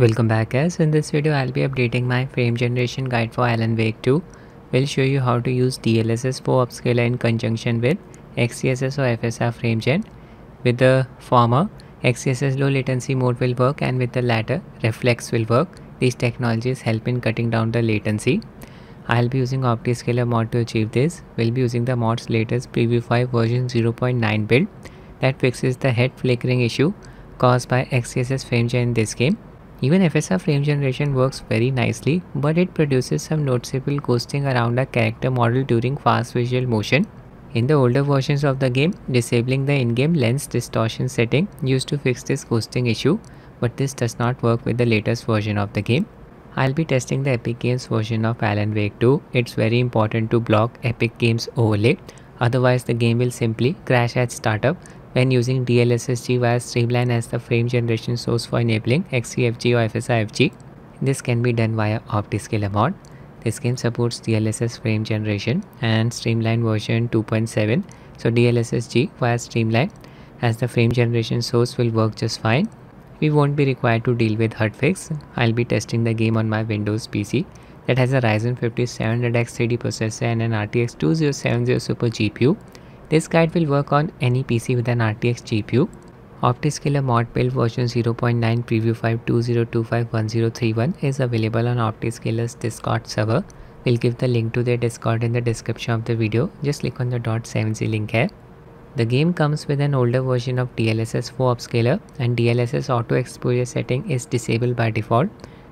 Welcome back guys. In this video I'll be updating my frame generation guide for Alan Wake 2. We'll show you how to use DLSS 4 upscaler in conjunction with XeSS or FSR frame gen. With the former, XeSS low latency mode will work and with the latter, Reflex will work. These technologies help in cutting down the latency. I'll be using OptiScaler mod to achieve this. We'll be using the mod's latest Preview 5 version 0.9 build that fixes the head flickering issue caused by XeSS frame gen in this game. Even FSR frame generation works very nicely, but it produces some noticeable ghosting around a character model during fast visual motion. In the older versions of the game, disabling the in-game lens distortion setting used to fix this ghosting issue, but this does not work with the latest version of the game. I'll be testing the Epic Games version of Alan Wake 2. It's very important to block Epic Games overlay, otherwise the game will simply crash at startup when using DLSSG via Streamline as the frame generation source for enabling XeFG or FSRFG. This can be done via OptiScaler mod. This game supports DLSS frame generation and Streamline version 2.7. So DLSSG via Streamline as the frame generation source will work just fine. We won't be required to deal with hotfix. I'll be testing the game on my Windows PC that has a Ryzen 50 700X 3D processor and an RTX 2070 Super GPU this guide will work on any PC with an RTX GPU. OptiScaler mod build version 0.9 preview 520251031 is available on OptiScaler's Discord server. We'll give the link to their Discord in the description of the video. Just click on the .7z link here. The game comes with an older version of DLSS 4 upscaler and DLSS auto exposure setting is disabled by default.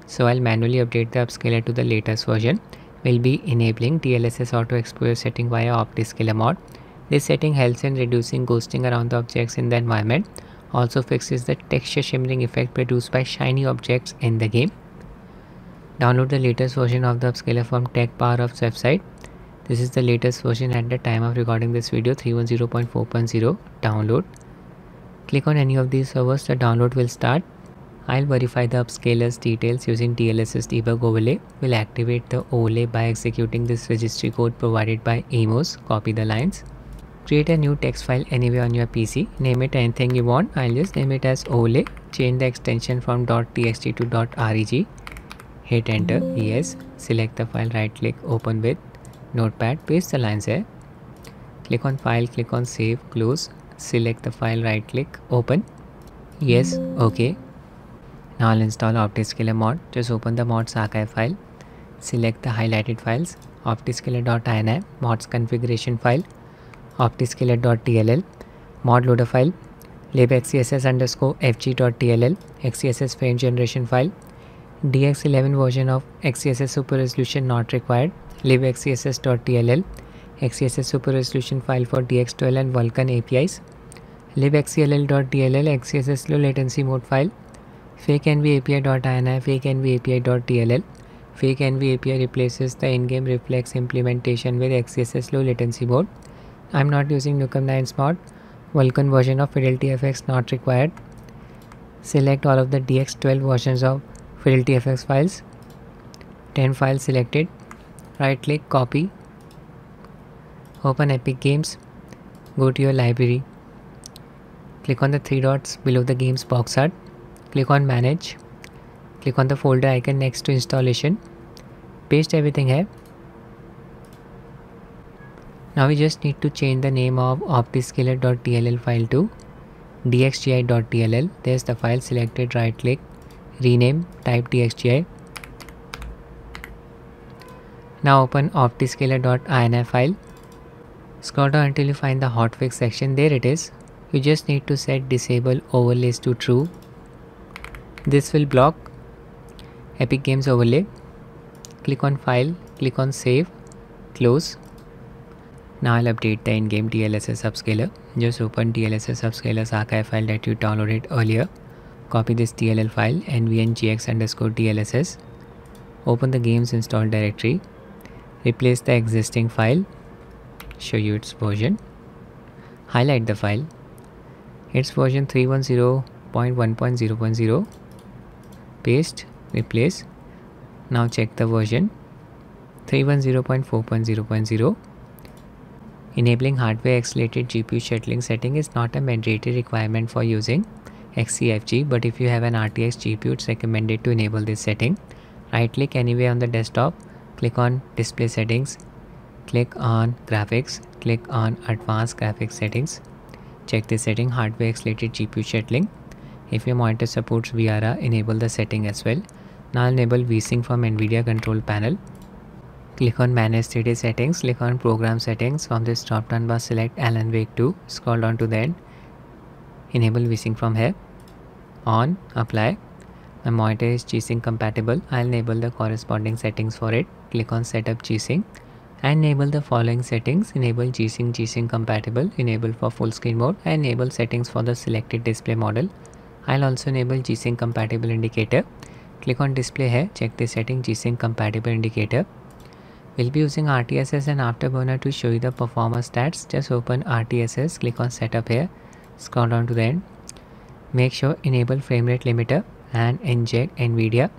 So I'll manually update the upscaler to the latest version. We'll be enabling DLSS auto exposure setting via OptiScaler mod. This setting helps in reducing ghosting around the objects in the environment, also fixes the texture shimmering effect produced by shiny objects in the game. Download the latest version of the upscaler from TechPowerUp's website. This is the latest version at the time of recording this video 310.4.0 download. Click on any of these servers, the download will start. I'll verify the upscaler's details using DLSS debug overlay. We'll activate the overlay by executing this registry code provided by emoose. Copy the lines create a new text file anywhere on your PC name it anything you want. I'll just name it as overlay change the extension from .txt to .reg hit enter. Yes. Select the file. Right click. Open with notepad. Paste the lines here. Click on file. Click on save. Close. Select the file. Right click. Open. Yes. Okay. Now I'll install OptiScaler mod. Just open the mods archive file. Select the highlighted files. Optiscaler.ini mods configuration file optiscaler.dll, mod loader file, libxess underscore fg.dll, xeSS frame generation file, dx11 version of xeSS super resolution not required, libxess.dll, xeSS super resolution file for dx12 and Vulkan APIs, libxell.dll, xeSS low latency mode file, fake nv fake nv Fake NV API replaces the in-game reflex implementation with XeSS low latency mode. I'm not using Nukem 9's mod. Vulkan version of Fidelity FX not required. Select all of the DX12 versions of Fidelity FX files. 10 files selected. Right click, copy. Open Epic Games. Go to your library. Click on the three dots below the games box art. Click on manage. Click on the folder icon next to installation. Paste everything here now we just need to change the name of optiscaler.dll file to dxgi.dll. There's the file selected, right click, rename, type dxgi. Now open optiscaler.ini file. Scroll down until you find the hotfix section. There it is. You just need to set disable overlays to true. This will block Epic Games overlay. Click on file, click on save, close. Now I'll update the in-game DLSS upscaler. Just open DLSS upscaler's archive file that you downloaded earlier. Copy this DLL file nvngx underscore DLSS. Open the game's install directory. Replace the existing file. Show you its version. Highlight the file. It's version 310.1.0.0. Paste. Replace. Now check the version 310.4.0.0 Enabling hardware accelerated GPU scheduling setting is not a mandatory requirement for using XeFG but if you have an RTX GPU it's recommended to enable this setting. Right click anywhere on the desktop, click on display settings, click on graphics, click on advanced graphics settings. Check the setting hardware accelerated GPU scheduling. If your monitor supports VRR enable the setting as well. Now enable VSync from NVIDIA control panel. Click on manage 3D settings, click on program settings. From this drop down bar select Alan Wake 2, scroll down to the end. Enable VSync from here. On, apply. My monitor is G-Sync compatible. I'll enable the corresponding settings for it. Click on setup G-Sync and enable the following settings enable g-sync g-sync compatible enable for full screen mode and enable settings for the selected display model i'll also enable g-sync compatible indicator click on display here check the setting g-sync compatible indicator we'll be using rtss and afterburner to show you the performance stats. Just open rtss click on setup here scroll down to the end. Make sure enable frame rate limiter and inject nvidia.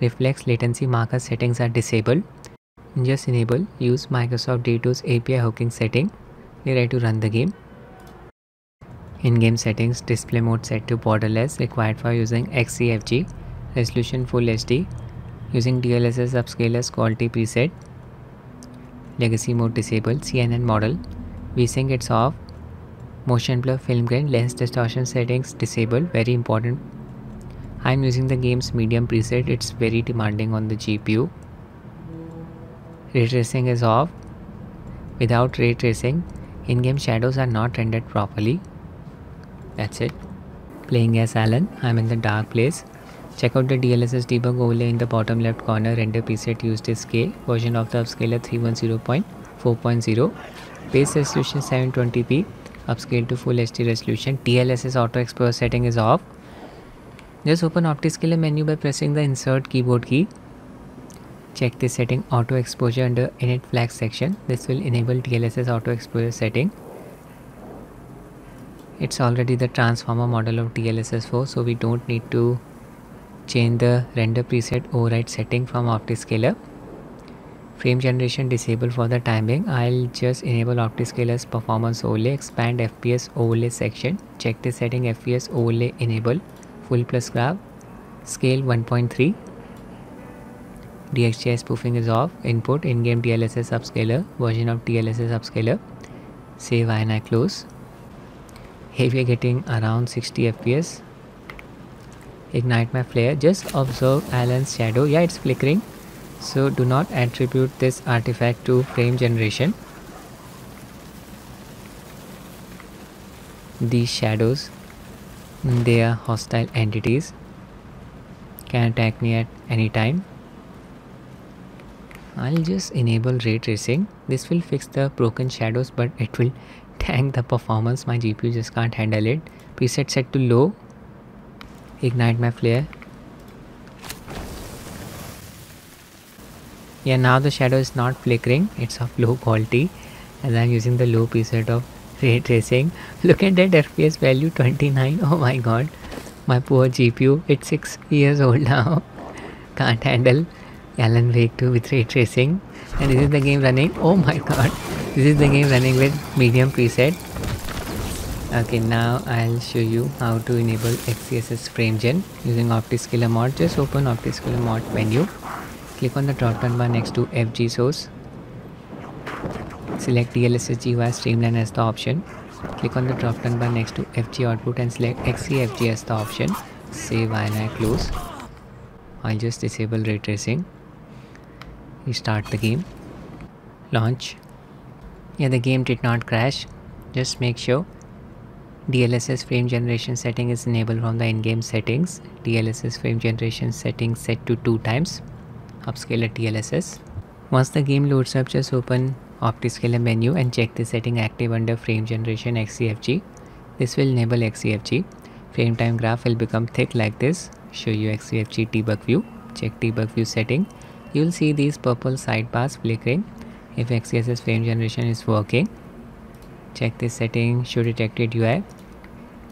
Reflex latency marker settings are disabled. Just enable use Microsoft Detours API hooking setting. Be ready to run the game. In-game settings display mode set to borderless required for using XeFG, resolution full HD using DLSS upscalers quality preset legacy mode disabled CNN model. VSync it's off motion blur film grain lens distortion settings disabled very important. I'm using the game's medium preset. It's very demanding on the GPU ray tracing is off without ray tracing in-game shadows are not rendered properly. That's it. Playing as Alan I'm in the dark place check out the DLSS debug overlay in the bottom left corner. Render preset used is K version of the upscaler 310.4.0 base resolution 720p upscale to full HD resolution. DLSS auto exposure setting is off. Just open OptiScaler menu by pressing the insert keyboard key. Check the setting auto exposure under init flag section. This will enable DLSS auto exposure setting. It's already the transformer model of DLSS 4 so we don't need to change the render preset override setting from OptiScaler frame generation disable for the time being I'll just enable OptiScaler's performance overlay expand FPS overlay section check the setting FPS overlay enable full plus graph scale 1.3 DXGI spoofing is off. Input in-game DLSS upscaler, version of DLSS upscaler. Save and I close. Here we are getting around 60 FPS. Ignite my flare. Just observe Alan's shadow. Yeah, it's flickering. So do not attribute this artifact to frame generation. These shadows, they are hostile entities. Can attack me at any time. I'll just enable ray tracing. This will fix the broken shadows but it will tank the performance. My GPU just can't handle it. Preset set to low. Ignite my flare. Yeah, now the shadow is not flickering. It's of low quality and I'm using the low preset of ray tracing. Look at that FPS value 29. Oh my god. My poor GPU. It's 6 years old now. Can't handle Alan Wake 2 with ray tracing and this is the game running oh my god this is the game running with medium preset okay now I'll show you how to enable XeSS frame gen using OptiScaler mod. Just open OptiScaler mod menu. Click on the drop down bar next to FG source. Select DLSSG via streamline as the option. Click on the drop down bar next to FG output and select XeFG as the option. Save and I close. I'll just disable ray tracing. Restart the game. Launch. Yeah the game did not crash. Just make sure DLSS frame generation setting is enabled from the in-game settings DLSS frame generation setting set to 2 times upscaler DLSS once the game loads up just open OptiScaler menu and check the setting active under frame generation XeFG. this will enable XeFG. frame time graph will become thick like this show you XeFG debug view check debug view setting you'll see these purple sidebars flickering if XeSS frame generation is working. Check this setting show detected UI.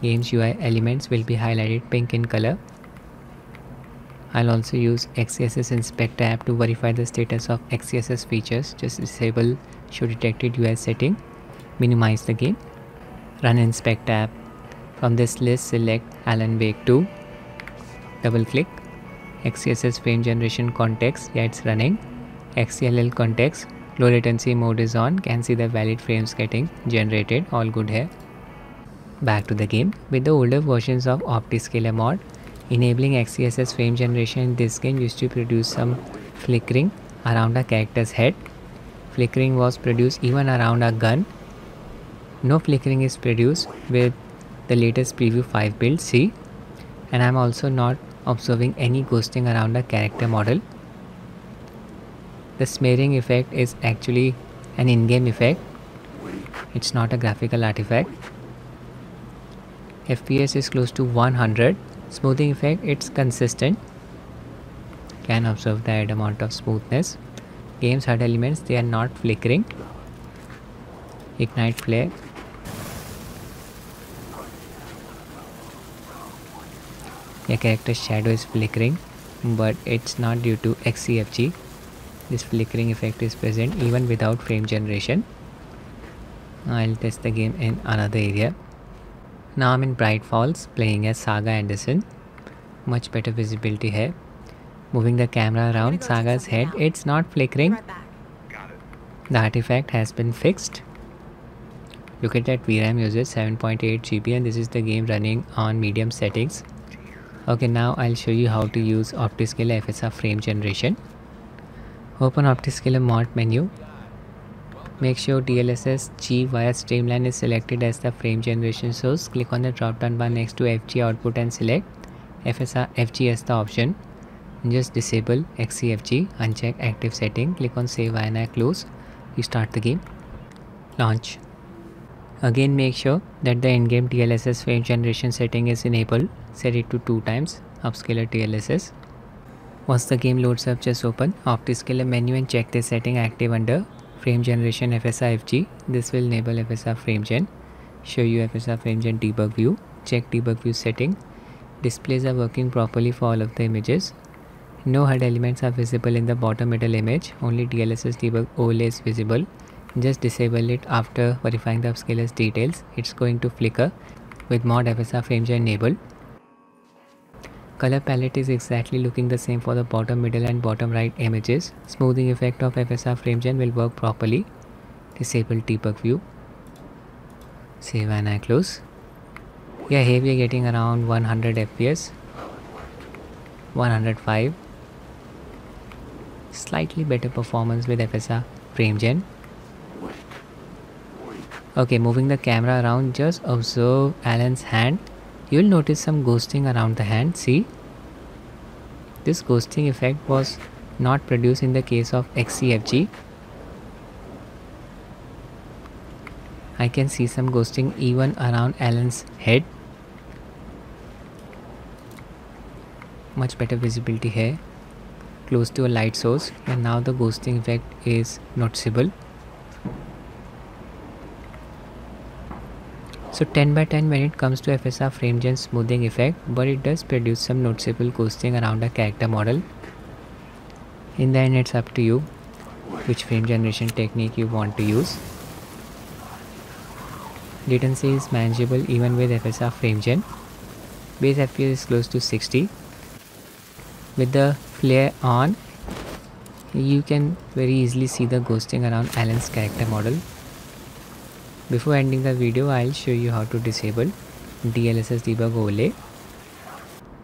Games UI elements will be highlighted pink in color. I'll also use XeSS inspector app to verify the status of XeSS features. Just disable show detected UI setting. Minimize the game. Run inspect app. From this list select Alan Wake 2. Double click. XeSS frame generation context, yeah it's running. XeLL context, low latency mode is on, can see the valid frames getting generated, all good here. Back to the game. With the older versions of OptiScaler mod, enabling XeSS frame generation in this game used to produce some flickering around a character's head. Flickering was produced even around a gun. No flickering is produced with the latest preview 5 build C and I'm also not observing any ghosting around a character model. The smearing effect is actually an in-game effect. It's not a graphical artifact. FPS is close to 100. Smoothing effect, it's consistent. Can observe that amount of smoothness. Game's HUD elements, they are not flickering. Ignite flare, your character's shadow is flickering but it's not due to XeFG this flickering effect is present even without frame generation I'll test the game in another area now I'm in Bright Falls playing as Saga Anderson much better visibility here moving the camera around Saga's head it's not flickering. The artifact has been fixed. Look at that VRAM uses 7.8 GB and this is the game running on medium settings. Okay now I'll show you how to use OptiScaler FSR frame generation. Open OptiScaler mod menu make sure DLSS G via Streamline is selected as the frame generation source. Click on the drop down bar next to FG output and select FSR FG as the option. Just disable XeFG uncheck active setting click on save and close. Restart the game. Launch. Again make sure that the in-game DLSS frame generation setting is enabled. Set it to 2 times. Upscaler DLSS. Once the game loads up just open OptiScaler menu and check this setting active under frame generation FSR FG. This will enable FSR frame gen. Show you FSR frame gen debug view. Check debug view setting. Displays are working properly for all of the images. No HUD elements are visible in the bottom middle image. Only DLSS debug overlay is visible just disable it after verifying the upscaler's details it's going to flicker with mod FSR gen enabled color palette is exactly looking the same for the bottom middle and bottom right images. Smoothing effect of FSR FrameGen will work properly. Disable debug view. Save and I close. Yeah here we are getting around 100 fps 105 slightly better performance with FSR FrameGen okay moving the camera around just observe Alan's hand you will notice some ghosting around the hand see? This ghosting effect was not produced in the case of XeFG I can see some ghosting even around Alan's head. Much better visibility here. Close to a light source and now the ghosting effect is noticeable So 10 by 10 when it comes to FSR frame gen smoothing effect but it does produce some noticeable ghosting around a character model. In the end it's up to you which frame generation technique you want to use. Latency is manageable even with FSR frame gen. Base FPS is close to 60. With the flare on you can very easily see the ghosting around Alan's character model before ending the video, I'll show you how to disable DLSS debug overlay.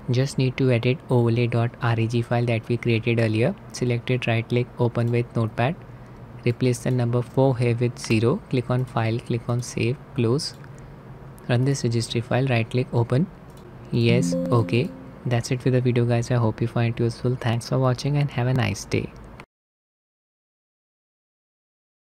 Just need to edit overlay.reg file that we created earlier. Select it, right click, open with notepad. Replace the number 4 here with 0. Click on file, click on save, close. Run this registry file, right click, open. Yes, okay. That's it for the video guys. I hope you find it useful. Thanks for watching and have a nice day.